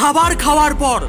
খাবার খাওয়ার পর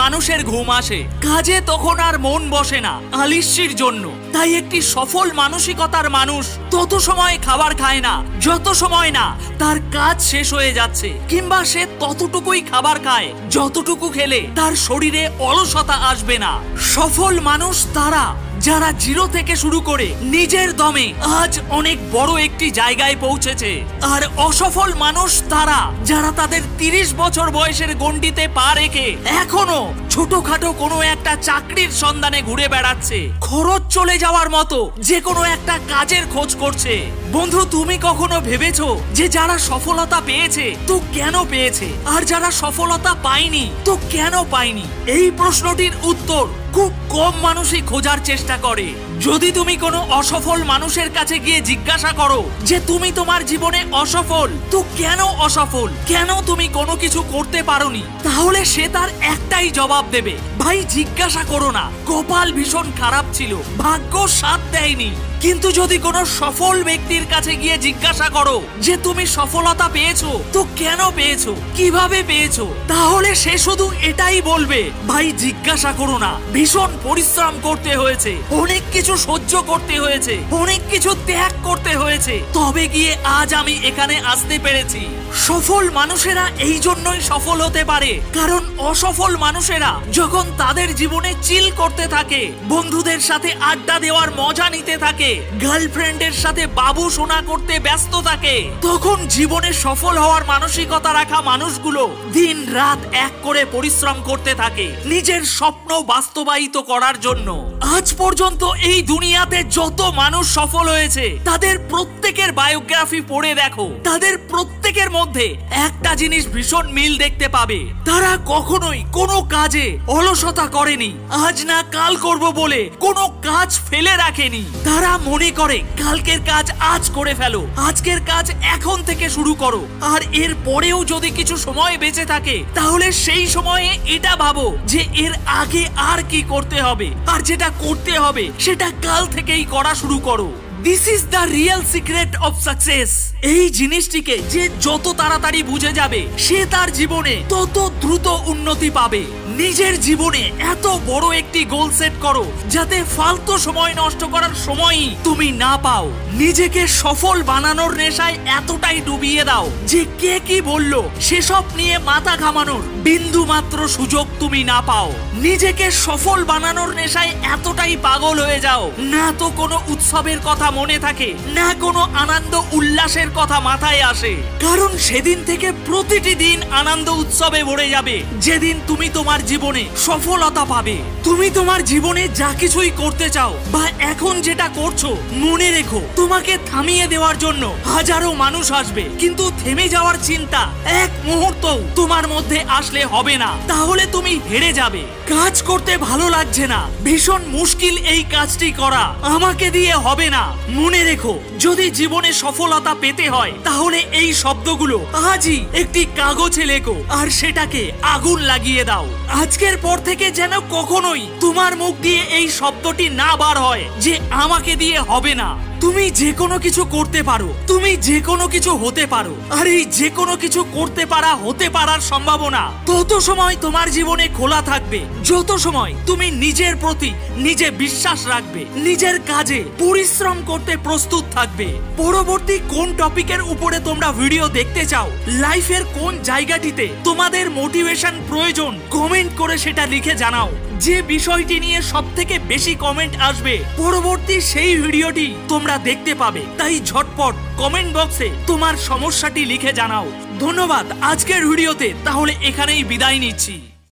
মানুষের ঘুম আসে। কাজে তখন আর মন বসে না, আলিস্যির জন্য। তাই একটি সফল মানসিকতার মানুষ তত সময় খাবার খায় না, যত সময় না তার কাজ শেষ হয়ে যাচ্ছে। কিংবা সে ততটুকুই খাবার খায়, যতটুকু খেলে তার শরীরে অলসতা আসবে না। সফল মানুষ তারা, যারা জিরো থেকে শুরু করে নিজের দমে আজ অনেক বড় একটি জায়গায় পৌঁছেছে। আর অসফল মানুষ তারা, যারা তাদের তিরিশ বছর বয়সের গণ্ডিতে পা রেখে এখনও ছোটখাটো কোনো একটা চাকরির সন্ধানে ঘুরে বেড়াচ্ছে। খরচ চলে যাওয়ার মতো, যে কোনো একটা কাজের খোঁজ করছে। বন্ধু, তুমি কখনো ভেবেছো যে যারা সফলতা পেয়েছে, তো কেন পেয়েছে? আর যারা সফলতা পায়নি, তো কেন পায়নি? এই প্রশ্নটির উত্তর খুব কম মানুষই খোঁজার চেষ্টা করে। যদি তুমি কোনো অসফল মানুষের কাছে গিয়ে জিজ্ঞাসা করো যে তুমি তোমার জীবনে অসফল, তো কেন অসফল? কেন তুমি কোনো কিছু করতে পারোনি? তাহলে সে তার একটাই জবাব দেবে, ভাই, জিজ্ঞাসা করো না। কপাল ভীষণ খারাপ ছিল, ভাগ্য সাথ দেয়নি। কিন্তু যদি কোনো সফল ব্যক্তির কাছে গিয়ে জিজ্ঞাসা করো যে তুমি সফলতা পেয়েছ, তো কেন পেয়েছ? কীভাবে পেয়েছ? তাহলে সে শুধু এটাই বলবে, ভাই, জিজ্ঞাসা করো না। ভীষণ পরিশ্রম করতে হয়েছে। অনেক কিছু সহ্য করতে হয়েছে। অনেক কিছু ত্যাগ করতে হয়েছে। তবে গিয়ে আজ আমি এখানে আসতে পেরেছি। সফল মানুষেরা এই জন্যই সফল হতে পারে। কারণ অসফল মানুষেরা যখন তাদের জীবনে চিল করতে থাকে, বন্ধুদের সাথে আড্ডা দেওয়ার মজা নিতে থাকে, গার্লফ্রেন্ডের সাথে বাবু সোনা করতে ব্যস্ত থাকে, তখন জীবনে সফল হওয়ার মানসিকতা রাখা মানুষগুলো দিন রাত এক করে পরিশ্রম করতে থাকে, নিজের স্বপ্ন বাস্তবায়িত করার জন্য। আজ পর্যন্ত এই দুনিয়াতে যত মানুষ সফল হয়েছে, তাদের প্রত্যেকের বায়োগ্রাফি পড়ে দেখো। তাদের প্রত্যেকের মধ্যে একটা জিনিস ভীষণ মিল দেখতে পাবে। তারা কখনোই কোনো কাজে অলসতা করেনি। আজ না কাল করব বলে কোনো কাজ ফেলে রাখেনি। তারা মনে করে, কালকের কাজ আজ করে ফেলো, আজকের কাজ এখন থেকে শুরু করো। আর এর পরেও যদি কিছু সময় বেঁচে থাকে, তাহলে সেই সময়ে এটা ভাবো যে এর আগে আর কি করতে হবে। আর যেটা করতে হবে, সেটা কাল থেকেই করা শুরু করো। This is the real secret of success এই জিনিসটিকে যে যত তাড়াতাড়ি বুঝে যাবে, সে তার জীবনে তত দ্রুত উন্নতি পাবে। নিজের জীবনে এত বড় একটি গোল সেট করো, যাতে ফালতু সময় নষ্ট করার সময়ই তুমি না পাও। নিজেকে সফল বানানোর নেশায় এতটাই ডুবিয়ে দাও যে কে কি বলল, সেসব নিয়ে মাথা ঘামানোর বিন্দু মাত্র সুযোগ তুমি না পাও। নিজেকে সফল বানানোর নেশায় এতটাই পাগল হয়ে যাও। না তো কোনো উৎসবের কথা মনে থাকে, না কোনো আনন্দ উল্লাসের কথা মাথায় আসে। কারণ সেদিন থেকে প্রতিটি দিন আনন্দ উৎসবে ভরে যাবে। যেদিন তুমি তোমার জীবনে সফলতা পাবে। তুমি তোমার জীবনে যা কিছুই করতে চাও বা এখন যেটা করছ, মনে রেখো, তোমাকে থামিয়ে দেওয়ার জন্য হাজারো মানুষ আসবে। কিন্তু থেমে যাওয়ার চিন্তা এক মুহূর্ত তোমার মধ্যে আসলে হবে না। তাহলে তুমি হেরে যাবে। কাজ করতে ভালো লাগছে না। ভীষণ মুশকিল এই কাজটি করা। আমাকে দিয়ে হবে না। মনে রেখো, যদি জীবনে সফলতা পেতে হয়, তাহলে এই শব্দগুলো আজই একটি কাগজে লেখো আর সেটাকে আগুন লাগিয়ে দাও। আজকের পর থেকে যেন কখনোই তোমার মুখ দিয়ে এই শব্দটি না বার হয় যে আমাকে দিয়ে হবে না। তুমি যে কোনো কিছু করতে পারো। তুমি যে কোনো কিছু হতে পারো। আর এই যে কোনো কিছু করতে পারা হতে পারার সম্ভাবনা তত সময় তোমার জীবনে খোলা থাকবে। যত সময় তুমি নিজের প্রতি নিজে বিশ্বাস রাখবে, নিজের কাজে পরিশ্রম করতে প্রস্তুত থাকবে। পরবর্তী কোন টপিকের উপরে তোমরা ভিডিও দেখতে চাও, লাইফের কোন জায়গাটিতে তোমাদের মোটিভেশন প্রয়োজন কমেন্ট করে সেটা লিখে জানাও। যে বিষয়টি নিয়ে সব থেকে বেশি কমেন্ট আসবে, পরবর্তী সেই ভিডিওটি তোমরা দেখতে পাবে। তাই ঝটপট কমেন্ট বক্সে তোমার সমস্যাটি লিখে জানাও। ধন্যবাদ আজকের ভিডিওতে, তাহলে এখানেই বিদায় নিচ্ছি।